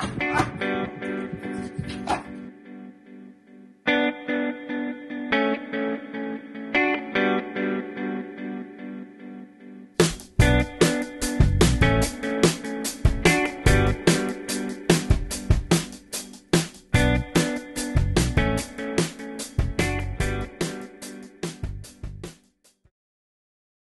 Ah, ah.